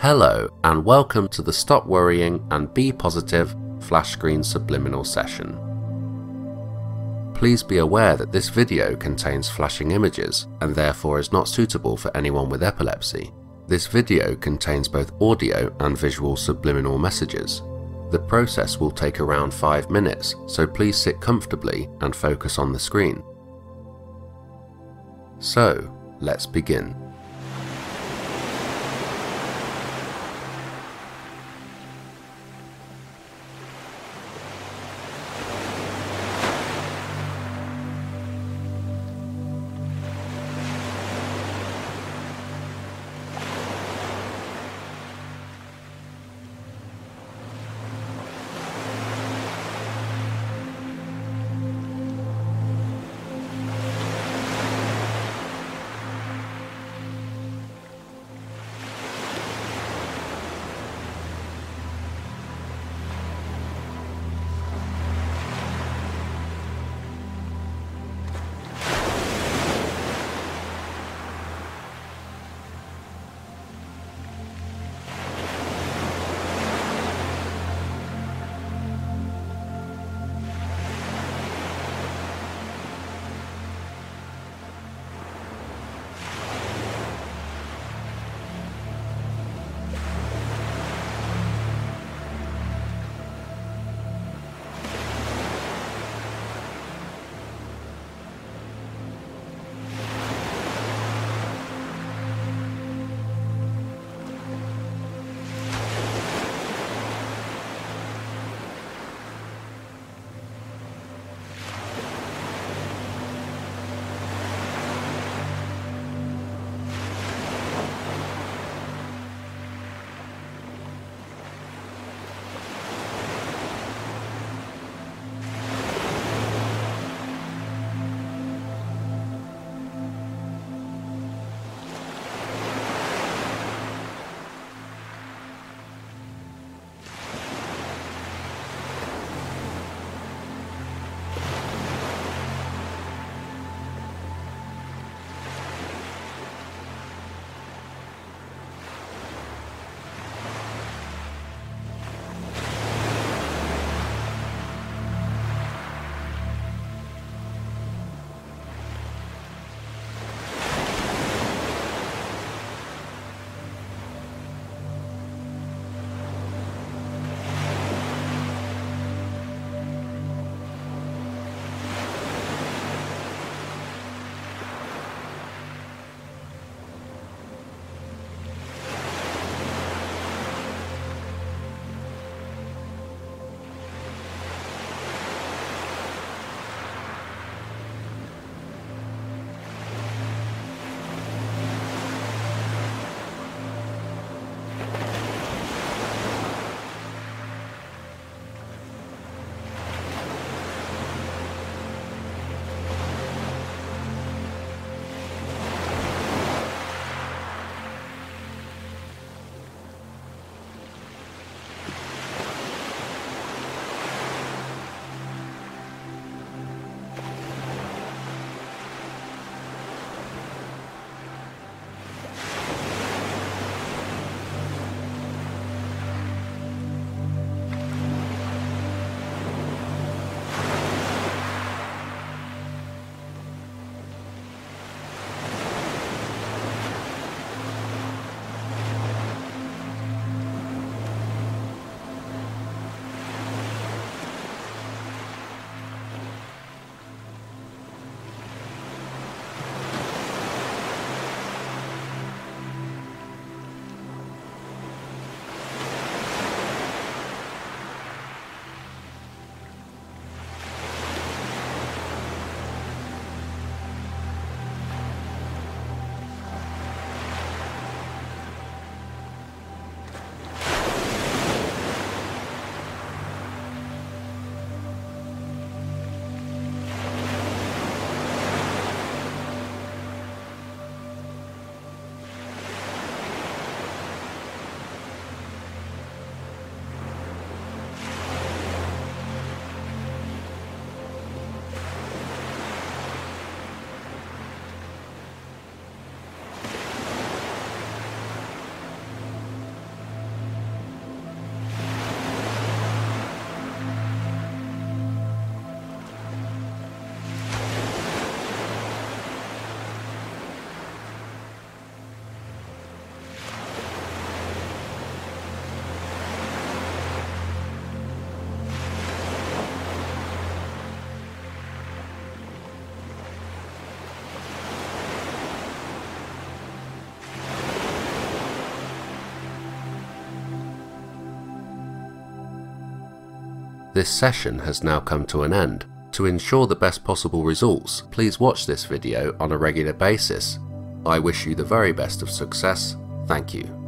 Hello, and welcome to the Stop Worrying and Be Positive flash screen subliminal session. Please be aware that this video contains flashing images and therefore is not suitable for anyone with epilepsy. This video contains both audio and visual subliminal messages. The process will take around 5 minutes, so please sit comfortably and focus on the screen. So, let's begin. This session has now come to an end. To ensure the best possible results, please watch this video on a regular basis. I wish you the very best of success. Thank you.